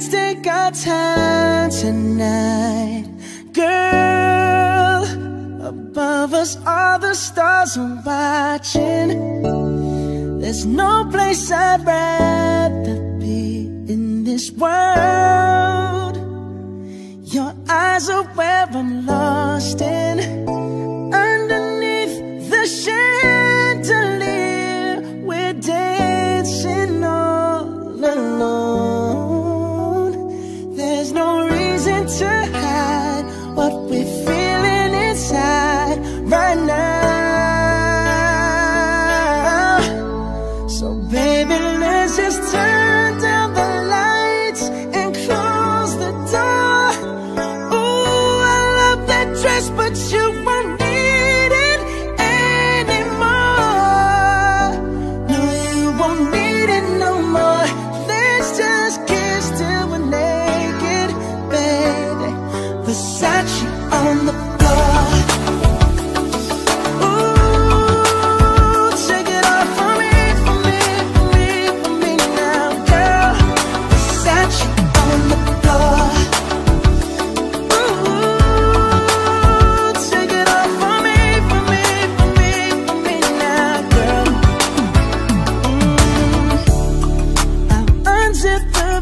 Let's take our time tonight. Girl Above us all the stars are watching. There's no place I'd rather be in this world. Your eyes are where I'm lost in. Underneath the shade. dress, but you were needed anymore. No, you won't need it no more. Let's just kiss till we're naked, baby. Versace on the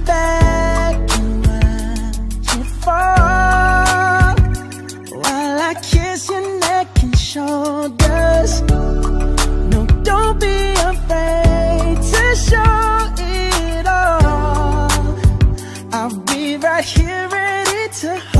watch it fall While I kiss your neck and shoulders. No, don't be afraid to show it all. I'll be right here ready to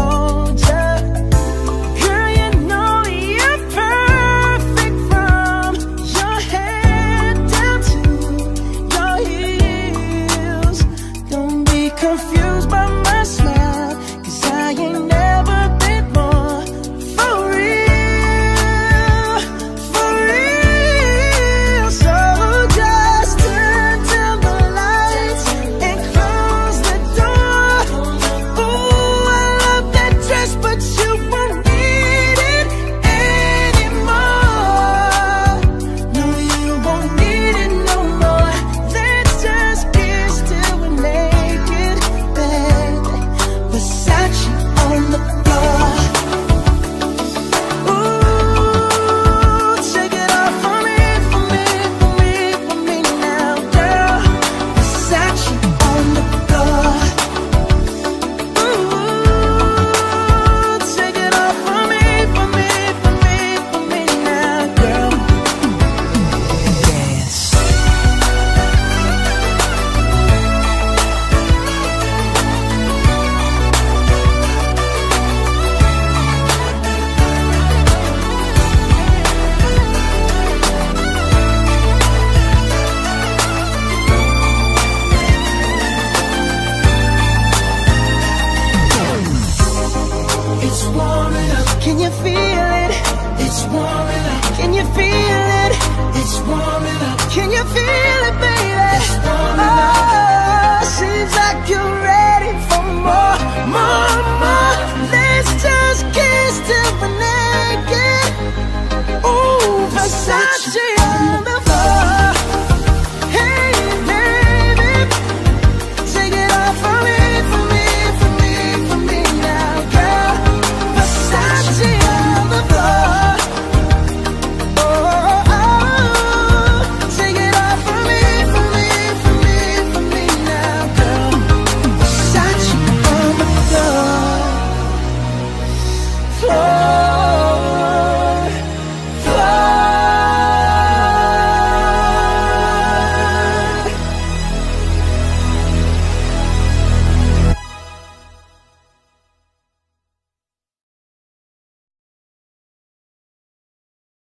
Can you feel it? It's warming up. Can you feel it? It's warming up. Can you feel it?